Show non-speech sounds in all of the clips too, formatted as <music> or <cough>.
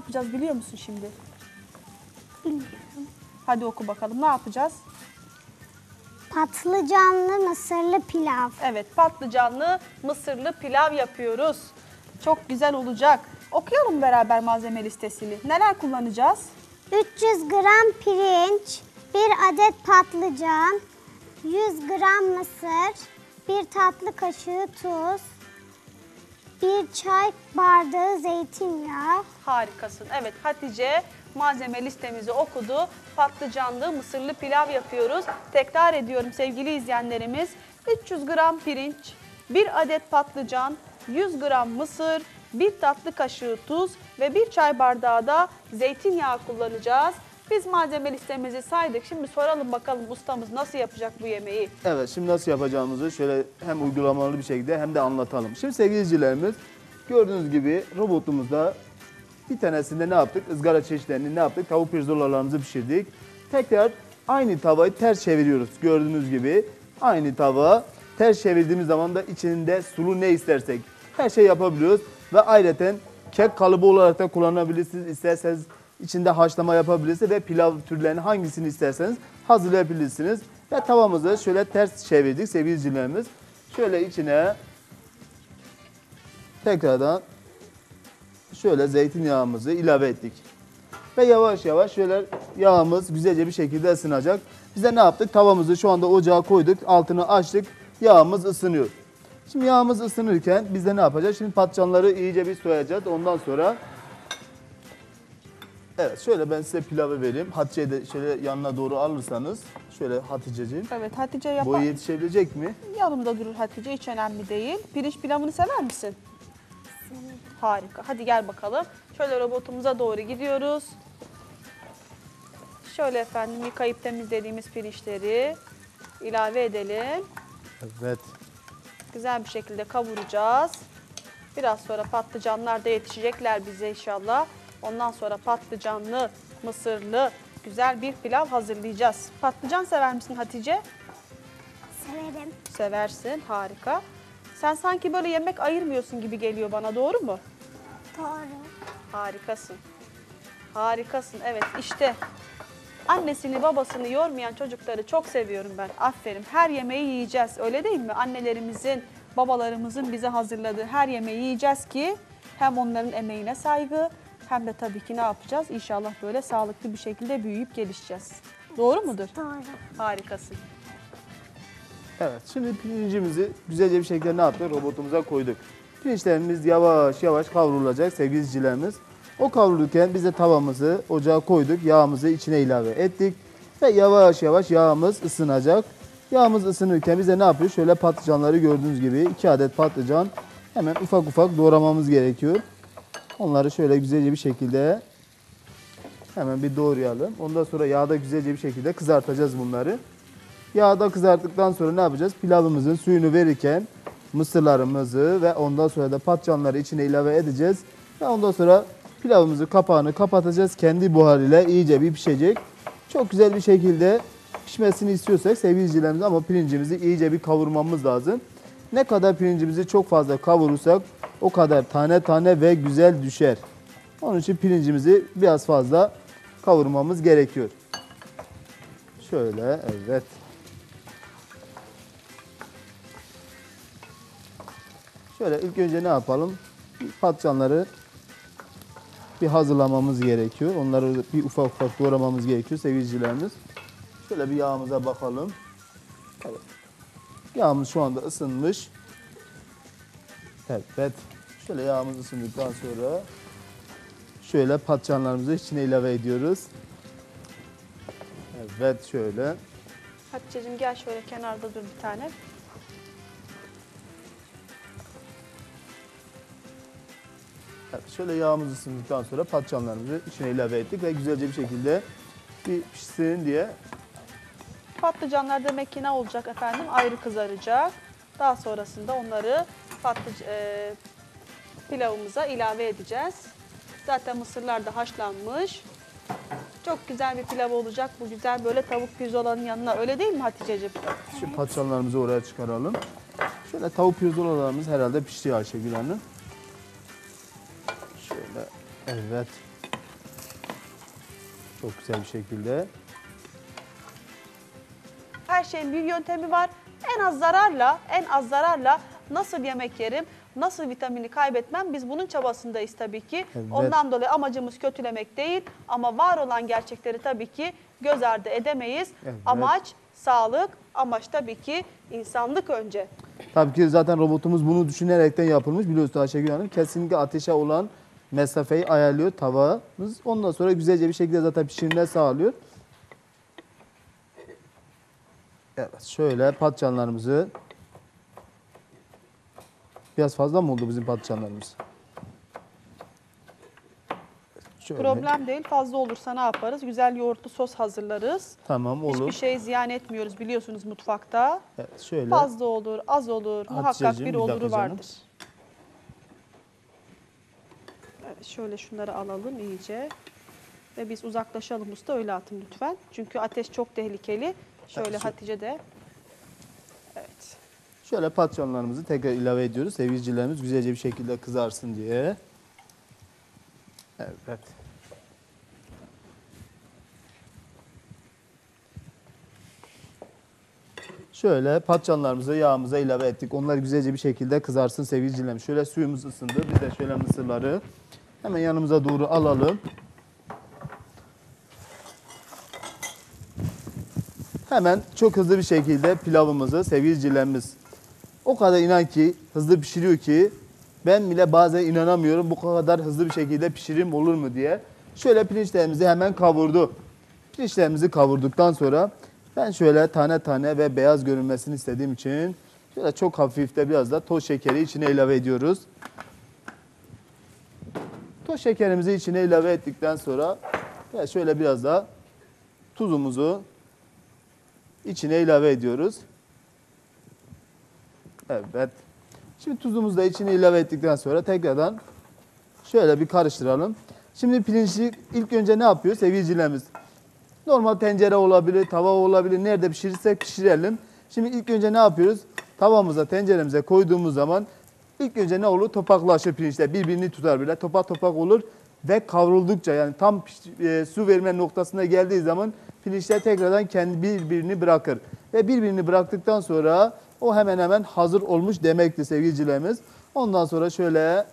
Yapacağız biliyor musun şimdi? Bilmiyorum. Hadi oku bakalım ne yapacağız? Patlıcanlı mısırlı pilav. Evet patlıcanlı mısırlı pilav yapıyoruz. Çok güzel olacak. Okuyalım beraber malzeme listesini. Neler kullanacağız? 300 gram pirinç, 1 adet patlıcan, 100 gram mısır, 1 tatlı kaşığı tuz, 1 çay bardağı zeytinyağı, Harikasın. Evet Hatice malzeme listemizi okudu. Patlıcanlı mısırlı pilav yapıyoruz. Tekrar ediyorum sevgili izleyenlerimiz. 300 gram pirinç, 1 adet patlıcan, 100 gram mısır, 1 tatlı kaşığı tuz ve 1 çay bardağı da zeytinyağı kullanacağız. Biz malzeme listemizi saydık. Şimdi soralım bakalım ustamız nasıl yapacak bu yemeği. Evet şimdi nasıl yapacağımızı şöyle hem uygulamalı bir şekilde hem de anlatalım. Şimdi sevgili izleyicilerimiz gördüğünüz gibi robotumuzda bir tanesinde ne yaptık? Izgara çeşitlerini ne yaptık? Tavuk pirzolalarımızı pişirdik. Tekrar aynı tavayı ters çeviriyoruz gördüğünüz gibi. Aynı tava ters çevirdiğimiz zaman da içinde sulu ne istersek her şey yapabiliyoruz. Ve ayrıca kek kalıbı olarak da kullanabilirsiniz. İsterseniz içinde haşlama yapabilirsiniz ve pilav türlerini hangisini isterseniz hazırlayabilirsiniz. Ve tavamızı şöyle ters çevirdik sevgili izleyicilerimiz. Şöyle içine tekrardan şöyle zeytinyağımızı ilave ettik. Ve yavaş yavaş şöyle yağımız güzelce bir şekilde ısınacak. Biz de ne yaptık? Tavamızı şu anda ocağa koyduk. Altını açtık. Yağımız ısınıyor. Şimdi yağımız ısınırken biz de ne yapacağız? Şimdi patlıcanları iyice bir soyacağız. Ondan sonra Evet şöyle ben size pilavı vereyim. Hatice'yi de şöyle yanına doğru alırsanız. Şöyle Hatice'ciğim. Evet Hatice yapar. Boyu yetişebilecek mi? Yanımda durur Hatice hiç önemli değil. Pirinç pilavını sever misin? Harika. Hadi gel bakalım. Şöyle robotumuza doğru gidiyoruz. Şöyle efendim yıkayıp temizlediğimiz pirinçleri ilave edelim. Evet. Güzel bir şekilde kavuracağız. Biraz sonra patlıcanlar da yetişecekler bize inşallah. Ondan sonra patlıcanlı, mısırlı güzel bir pilav hazırlayacağız. Patlıcan sever misin Hatice? severim. Seversin, harika. Sen sanki böyle yemek ayırmıyorsun gibi geliyor bana, doğru mu? Doğru. Harikasın. Harikasın, evet işte. Annesini babasını yormayan çocukları çok seviyorum ben. Aferin. Her yemeği yiyeceğiz, öyle değil mi? Annelerimizin, babalarımızın bize hazırladığı her yemeği yiyeceğiz ki hem onların emeğine saygı hem de tabii ki ne yapacağız? İnşallah böyle sağlıklı bir şekilde büyüyüp gelişeceğiz. Doğru mudur? Doğru. Harikasın. Evet şimdi pirincimizi güzelce bir şekilde ne yaptık? Robotumuza koyduk. Pirinçlerimiz yavaş yavaş kavrulacak sevgili izleyicilerimiz. O kavrulurken biz de tavamızı ocağa koyduk. Yağımızı içine ilave ettik. Ve yavaş yavaş yağımız ısınacak. Yağımız ısınırken biz de ne yapıyoruz? Şöyle patlıcanları gördüğünüz gibi 2 adet patlıcan hemen ufak ufak doğramamız gerekiyor. Onları şöyle güzelce bir şekilde hemen bir doğrayalım. Ondan sonra yağda güzelce bir şekilde kızartacağız bunları. Yağda kızarttıktan sonra ne yapacağız? Pilavımızın suyunu verirken mısırlarımızı ve ondan sonra da patlıcanları içine ilave edeceğiz. Ve ondan sonra pilavımızı kapağını kapatacağız. Kendi buharıyla iyice bir pişecek. Çok güzel bir şekilde pişmesini istiyorsak sevgili izleyicilerimiz ama pirincimizi iyice bir kavurmamız lazım. Ne kadar pirincimizi çok fazla kavurursak o kadar tane tane ve güzel düşer. Onun için pirincimizi biraz fazla kavurmamız gerekiyor. Şöyle evet. Şöyle ilk önce ne yapalım? Patlıcanları bir hazırlamamız gerekiyor. Onları bir ufak ufak doğramamız gerekiyor sevgili izleyicilerimiz. Şöyle bir yağımıza bakalım. Evet. Yağımız şu anda ısınmış. Evet. Şöyle yağımız ısındıktan sonra şöyle patlıcanlarımızı içine ilave ediyoruz. Evet şöyle. Hatice'cim gel şöyle kenarda dur bir tane. Evet, şöyle yağımız ısındıktan sonra patlıcanlarımızı içine ilave ettik ve güzelce bir şekilde bir pişsin diye Patlıcanlar demek ki ne olacak efendim? Ayrı kızaracak. Daha sonrasında onları patlıc e, pilavımıza ilave edeceğiz. Zaten mısırlar da haşlanmış. Çok güzel bir pilav olacak. Bu güzel böyle tavuk pirzolanın yanına. Öyle değil mi Hatice'ciğim? şu patlıcanlarımızı oraya çıkaralım. Şöyle tavuk pirzolalarımız herhalde pişti Ayşegül Hanım. Şöyle Evet. Çok güzel bir şekilde. Şeyin bir yöntemi var. En az zararla, en az zararla nasıl yemek yerim, nasıl vitamini kaybetmem biz bunun çabasındayız tabii ki. Evet. Ondan dolayı amacımız kötülemek değil ama var olan gerçekleri tabii ki göz ardı edemeyiz. Evet. Amaç sağlık, amaç tabii ki insanlık önce. Tabii ki zaten robotumuz bunu düşünerekten yapılmış. Biliyorsunuz Ayşegül Hanım kesinlikle ateşe olan mesafeyi ayarlıyor tavamız. Ondan sonra güzelce bir şekilde zaten pişirimler sağlıyor. Evet şöyle patlıcanlarımızı biraz fazla mı oldu bizim patlıcanlarımız? Şöyle. Problem değil. Fazla olursa ne yaparız? Güzel yoğurtlu sos hazırlarız. Tamam olur. Hiçbir şey ziyan etmiyoruz biliyorsunuz mutfakta. Evet, şöyle. Fazla olur, az olur, muhakkak Hatice'cim, bir oluru vardır. Evet, şöyle şunları alalım iyice. Ve biz uzaklaşalım usta öyle atın lütfen. Çünkü ateş çok tehlikeli. Şöyle Hatice de. Evet. Şöyle patlıcanlarımızı tekrar ilave ediyoruz. Sevgilicilerimiz güzelce bir şekilde kızarsın diye. Evet. Şöyle patlıcanlarımızı yağımıza ilave ettik. Onlar güzelce bir şekilde kızarsın sevgilicilerimiz. Şöyle suyumuz ısındı. Biz de şöyle mısırları hemen yanımıza doğru alalım. Hemen çok hızlı bir şekilde pilavımızı sevgilicilerimiz o kadar inan ki hızlı pişiriyor ki ben bile bazen inanamıyorum bu kadar hızlı bir şekilde pişirim olur mu diye. Şöyle pirinçlerimizi hemen kavurdu. Pirinçlerimizi kavurduktan sonra ben şöyle tane tane ve beyaz görünmesini istediğim için şöyle çok hafif de biraz da toz şekeri içine ilave ediyoruz. Toz şekerimizi içine ilave ettikten sonra şöyle biraz da tuzumuzu içine ilave ediyoruz. Evet. Şimdi tuzumuzu da içine ilave ettikten sonra tekrardan şöyle bir karıştıralım. Şimdi pirinci ilk önce ne yapıyor sevgilicilerimiz? Normal tencere olabilir, tava olabilir. Nerede pişirirsek pişirelim. Şimdi ilk önce ne yapıyoruz? Tavamıza, tenceremize koyduğumuz zaman ilk önce ne olur? Topaklaşır pirinçler. Birbirini tutar bile. Topak topak olur ve kavruldukça yani tam e, su verme noktasına geldiği zaman pirinçler tekrardan kendi birbirini bırakır. Ve birbirini bıraktıktan sonra o hemen hemen hazır olmuş demektir sevgilicilerimiz. Ondan sonra şöyle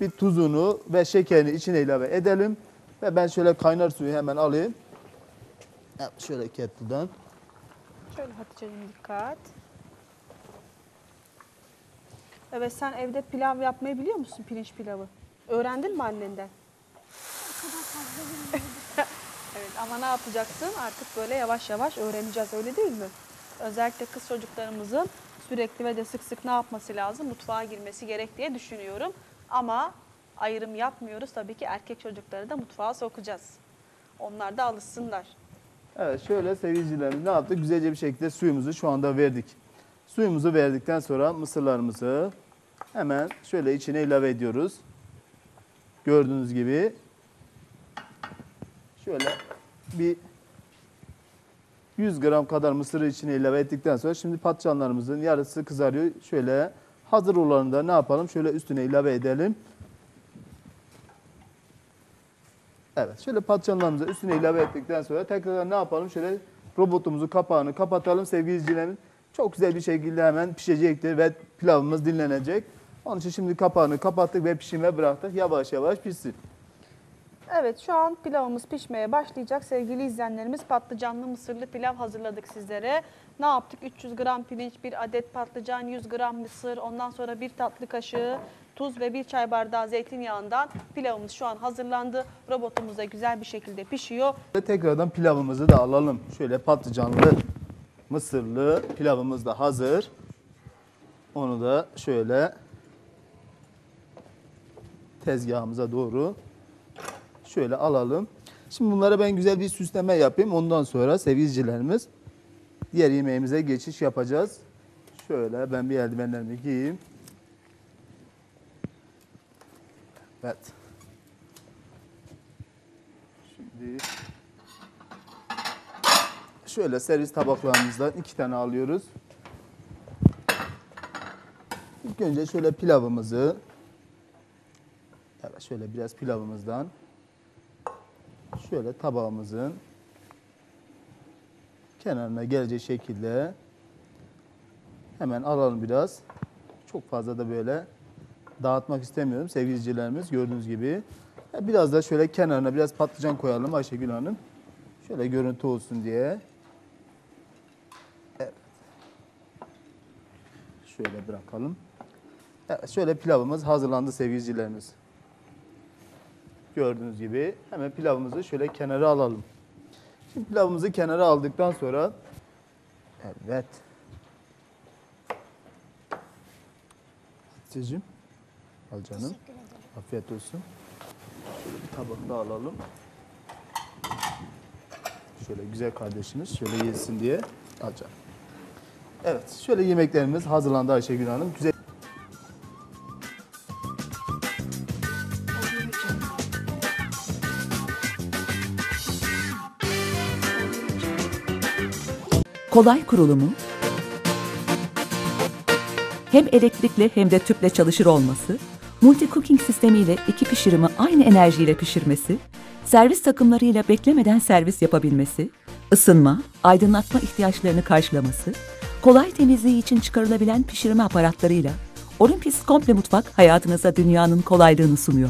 bir tuzunu ve şekerini içine ilave edelim. Ve ben şöyle kaynar suyu hemen alayım. Şöyle kettle'dan. Şöyle Hatice'cim dikkat. Evet sen evde pilav yapmayı biliyor musun pirinç pilavı? Öğrendin mi annenden? <laughs> evet ama ne yapacaksın? Artık böyle yavaş yavaş öğreneceğiz öyle değil mi? Özellikle kız çocuklarımızın sürekli ve de sık sık ne yapması lazım? Mutfağa girmesi gerek diye düşünüyorum. Ama ayrım yapmıyoruz. Tabii ki erkek çocukları da mutfağa sokacağız. Onlar da alışsınlar. Evet şöyle sevgilicilerimiz ne yaptık? Güzelce bir şekilde suyumuzu şu anda verdik. Suyumuzu verdikten sonra mısırlarımızı hemen şöyle içine ilave ediyoruz. Gördüğünüz gibi şöyle bir 100 gram kadar mısırı içine ilave ettikten sonra şimdi patlıcanlarımızın yarısı kızarıyor. Şöyle hazır olanı da ne yapalım? Şöyle üstüne ilave edelim. Evet şöyle patlıcanlarımızı üstüne ilave ettikten sonra tekrar ne yapalım? Şöyle robotumuzun kapağını kapatalım sevgili izleyicilerimiz. Çok güzel bir şekilde hemen pişecektir ve pilavımız dinlenecek. Onun için şimdi kapağını kapattık ve pişirmeye bıraktık. Yavaş yavaş pişsin. Evet şu an pilavımız pişmeye başlayacak. Sevgili izleyenlerimiz patlıcanlı mısırlı pilav hazırladık sizlere. Ne yaptık? 300 gram pirinç, bir adet patlıcan, 100 gram mısır, ondan sonra bir tatlı kaşığı tuz ve bir çay bardağı zeytinyağından pilavımız şu an hazırlandı. Robotumuz da güzel bir şekilde pişiyor. Tekrardan pilavımızı da alalım. Şöyle patlıcanlı, mısırlı pilavımız da hazır. Onu da şöyle tezgahımıza doğru şöyle alalım. Şimdi bunlara ben güzel bir süsleme yapayım. Ondan sonra sevgilicilerimiz diğer yemeğimize geçiş yapacağız. Şöyle ben bir eldivenlerimi giyeyim. Evet. Şimdi şöyle servis tabaklarımızdan iki tane alıyoruz. İlk önce şöyle pilavımızı Evet şöyle biraz pilavımızdan şöyle tabağımızın kenarına gelecek şekilde hemen alalım biraz. Çok fazla da böyle dağıtmak istemiyorum sevgili izleyicilerimiz gördüğünüz gibi. Biraz da şöyle kenarına biraz patlıcan koyalım Ayşegül Hanım. Şöyle görüntü olsun diye. Evet. Şöyle bırakalım. Evet, şöyle pilavımız hazırlandı sevgili izleyicilerimiz. Gördüğünüz gibi hemen pilavımızı şöyle kenara alalım. Şimdi pilavımızı kenara aldıktan sonra evet. Hatice'cim al canım. Afiyet olsun. Şöyle bir tabak da alalım. Şöyle güzel kardeşimiz şöyle yesin diye al canım. Evet şöyle yemeklerimiz hazırlandı Ayşegül Hanım. Güzel kolay kurulumu, hem elektrikli hem de tüple çalışır olması, multi cooking sistemiyle iki pişirimi aynı enerjiyle pişirmesi, servis takımlarıyla beklemeden servis yapabilmesi, ısınma, aydınlatma ihtiyaçlarını karşılaması, kolay temizliği için çıkarılabilen pişirme aparatlarıyla Olympus Komple Mutfak hayatınıza dünyanın kolaylığını sunuyor.